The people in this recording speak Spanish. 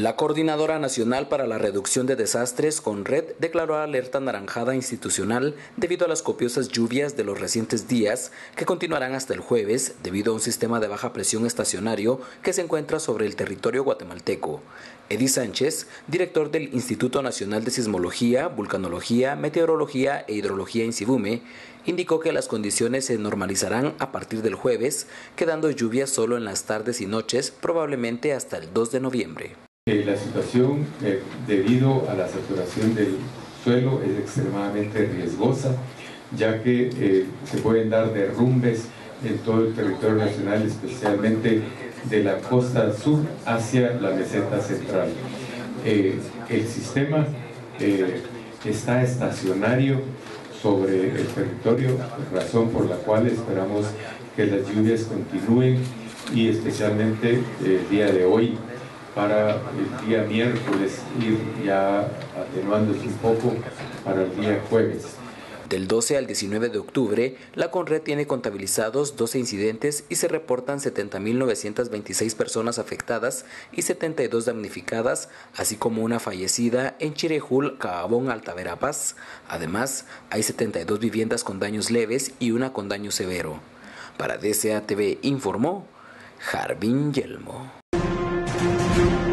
La Coordinadora Nacional para la Reducción de Desastres, CONRED, declaró alerta naranjada institucional debido a las copiosas lluvias de los recientes días que continuarán hasta el jueves debido a un sistema de baja presión estacionario que se encuentra sobre el territorio guatemalteco. Edi Sánchez, director del Instituto Nacional de Sismología, Vulcanología, Meteorología e Hidrología en Sibume, indicó que las condiciones se normalizarán a partir del jueves, quedando lluvias solo en las tardes y noches, probablemente hasta el 2 de noviembre. Eh, la situación eh, debido a la saturación del suelo es extremadamente riesgosa, ya que eh, se pueden dar derrumbes en todo el territorio nacional, especialmente de la costa sur hacia la meseta central. el sistema está estacionario sobre el territorio, razón por la cual esperamos que las lluvias continúen y especialmente el día de hoy para el día miércoles ir ya atenuándose un poco para el día jueves. Del 12 al 19 de octubre, la CONRED tiene contabilizados 12 incidentes y se reportan 70.926 personas afectadas y 72 damnificadas, así como una fallecida en Chirejul, Caabón, Altaverapas. Además, hay 72 viviendas con daños leves y una con daño severo. Para DCATV informó Jardín Yelmo. you.